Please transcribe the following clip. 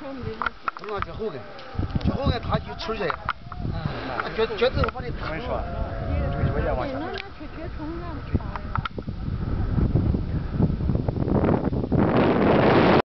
等后呢，后呢他就出去，他绝觉得我把你打。